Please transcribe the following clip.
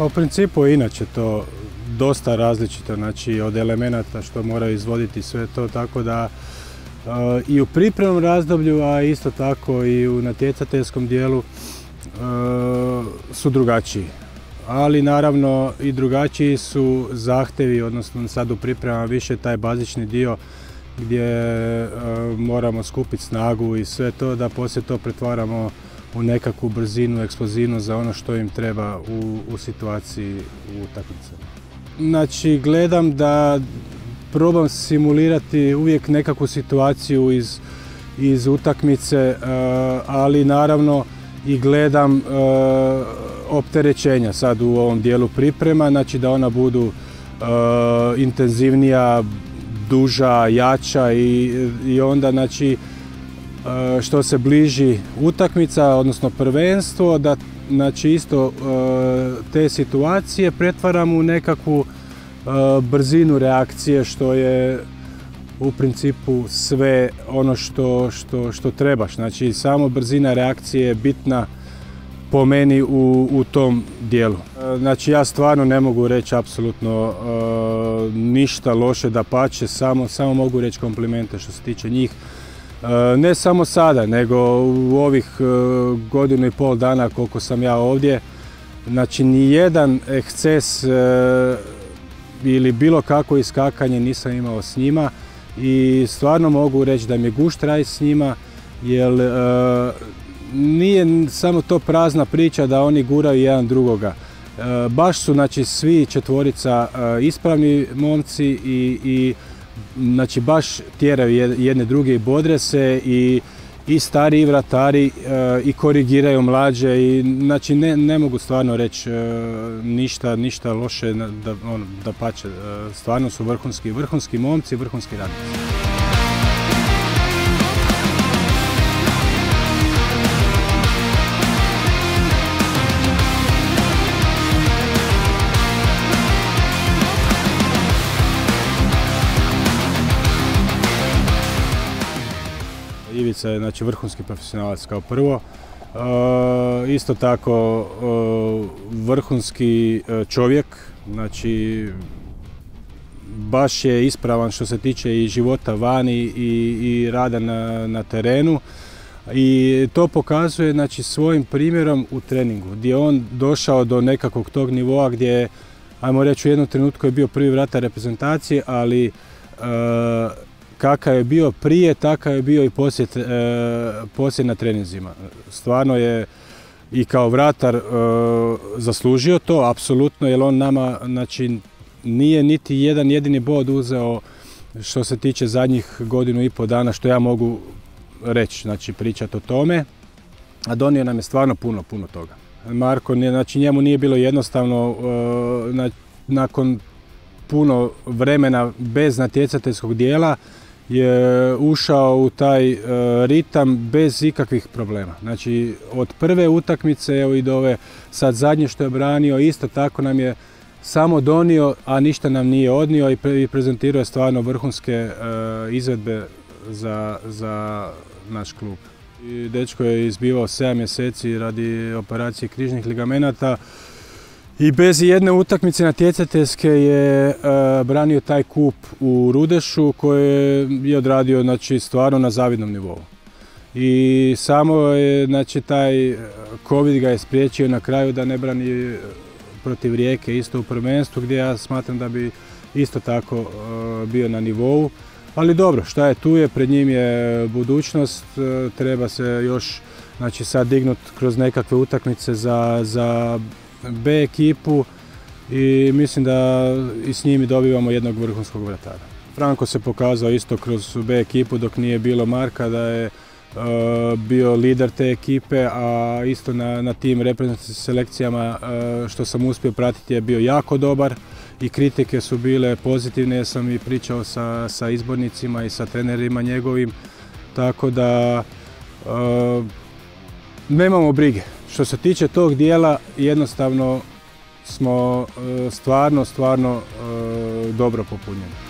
Pa u principu je inače to dosta različito, znači od elemenata što moraju izvoditi sve to, tako da e, i u pripremnom razdoblju, a isto tako i u natjecateljskom dijelu e, su drugačiji. Ali naravno i drugačiji su zahtjevi, odnosno sad u pripremama više taj bazični dio gdje e, moramo skupiti snagu i sve to da poslije to pretvaramo u nekakvu brzinu, eksplozivnost za ono što im treba u, u situaciji u utakmicama. Znači gledam da probam simulirati uvijek nekakvu situaciju iz, iz utakmice, e, ali naravno i gledam e, opterećenja sad u ovom dijelu priprema, znači da ona budu intenzivnija, duža, jača i, i onda znači e, što se bliži utakmica, odnosno prvenstvo, da znači isto e, te situacije pretvaramo u nekakvu e, brzinu reakcije što je u principu sve ono što, što, što trebaš. Znači samo brzina reakcije je bitna po meni u, u tom dijelu. E, znači ja stvarno ne mogu reći apsolutno e, ništa loše da pače, samo, samo mogu reći komplimente što se tiče njih. E, ne samo sada, nego u ovih godinu i pol dana koliko sam ja ovdje, znači ni jedan eksces ili bilo kakvo iskakanje nisam imao s njima i stvarno mogu reći da mi je gušt s njima jer nije samo to prazna priča da oni guraju jedan drugoga. E, baš su znači svi četvorica e, ispravni momci i, i znači baš tjeraju jedne druge i bodre se i i stariji vratari e, i korigiraju mlađe i znači ne, ne mogu stvarno reći ništa, ništa loše da, ono, da pače. Stvarno su vrhunski, vrhunski momci, vrhunski radnici. Ivica je znači, vrhunski profesionalac kao prvo. E, isto tako e, vrhunski e, čovjek, znači baš je ispravan što se tiče i života vani i, i rada na, na terenu i to pokazuje znači, svojim primjerom u treningu gdje je on došao do nekakvog tog nivoa gdje ajmo reći u jednom trenutku je bio prvi vrata reprezentacije, ali kakav je bio prije, takav je bio i posjet, e, na treninzima. Stvarno je i kao vratar e, zaslužio to, apsolutno, jer on nama, znači, nije niti jedan jedini bod uzeo što se tiče zadnjih godinu i pol dana, što ja mogu reći, znači pričati o tome, a donio nam je stvarno puno, puno toga. Marko, znači njemu nije bilo jednostavno e, nakon puno vremena bez natjecateljskog dijela, je ušao u taj e, ritam bez ikakvih problema. Znači od prve utakmice evo i do ove sad zadnje što je branio isto tako nam je samo donio, a ništa nam nije odnio i prezentirao je stvarno vrhunske e, izvedbe za, naš klub. I dečko je izbivao 7 mjeseci radi operacije križnih ligamenata. I bez jedne utakmice natjecateljske je e, branio taj kup u Rudešu koji je odradio znači, stvarno na zavidnom nivou. I samo je znači, taj COVID ga je spriječio na kraju da ne brani protiv Rijeke isto u prvenstvu gdje ja smatram da bi isto tako e, bio na nivou. Ali dobro, šta je tu je, pred njim je budućnost, e, treba se još znači, sad dignuti kroz nekakve utakmice za, za B ekipu i mislim da i s njimi dobivamo jednog vrhunskog vratara. Franko se pokazao isto kroz B ekipu dok nije bilo Marka da je e, bio lider te ekipe, a isto na, na tim reprezentativnim selekcijama e, što sam uspio pratiti je bio jako dobar i kritike su bile pozitivne, ja sam i pričao sa, sa izbornicima i sa trenerima njegovim, tako da e, nemamo brige. Što se tiče tog dijela, jednostavno smo e, stvarno, stvarno e, dobro popunjeni.